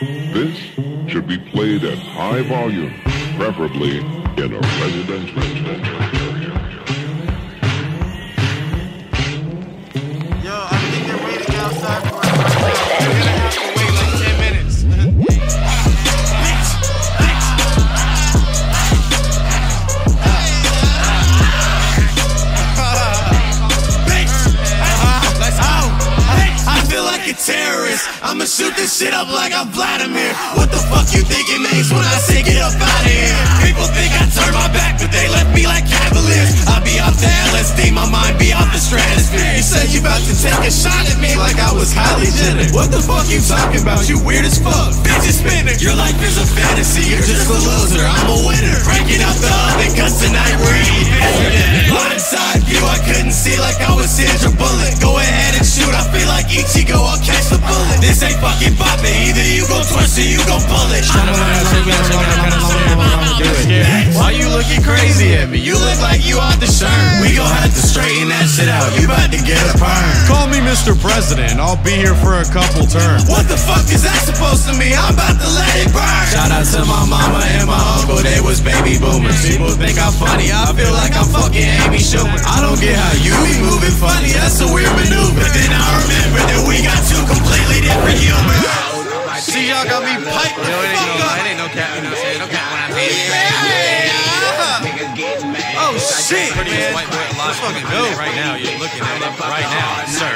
This should be played at high volume, preferably in a residential A terrorist. I'ma shoot this shit up like I'm Vladimir. What the fuck you think it means when I say get up out of here? People think I turned my back, but they left me like cavaliers. I be off the LSD, my mind be off the stratosphere. You said you about to take a shot at me like I was Kylie Jenner. What the fuck you talking about? You weird as fuck. Bitch spinner. Your life is a fantasy. You're just a loser. I'm a winner. Breaking out the oven, cause tonight we're feel like I'll catch the bullet. This ain't fucking poppin'. Either you gon' twist or you gon' pull it. Why you looking crazy at me? You look like you off the shirt. We gon' have to straighten that shit out. You about to get a perm. Call me Mr. President. I'll be here for a couple terms. What the fuck is that supposed to mean? I'm about to let it burn. Shout out to my mama and my uncle, they was baby boomers. People think I'm funny, I feel like I'm fucking Amy Schumer. I don't get how you be moving funny, that's a weird maneuver. But then I remember y'all got me piped the it ain't fuck no, up. it ain't no cap, you know what I'm saying? No cap when I say it. Yeah. Oh shit, man. white boy alive Let's fucking on the go. planet right now. You're looking at it right now, sir.